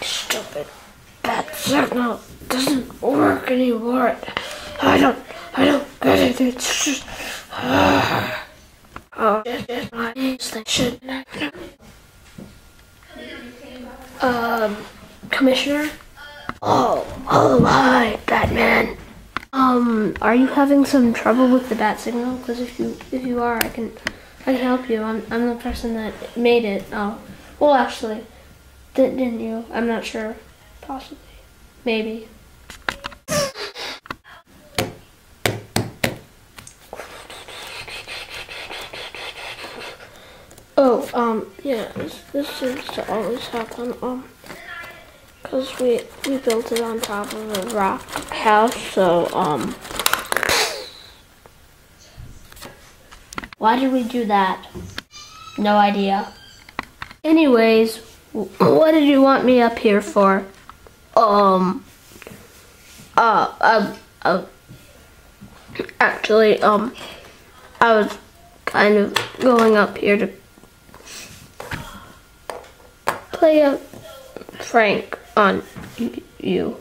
Stupid. That signal doesn't work anymore. I don't, I don't get it. It's just. oh, my knees. Um, Commissioner? Oh, oh, hi, Batman. Um, are you having some trouble with the bat signal? Because if you if you are, I can I can help you. I'm I'm the person that made it. Oh, well, actually, di- didn't you? I'm not sure. Possibly, maybe. Oh, um, yeah, this, this seems to always happen. Um, cause we we built it on top of a rock house, so um. Why did we do that? No idea. Anyways, what did you want me up here for? Um. Uh, uh, uh. Actually, um, I was kind of going up here to play a prank on you.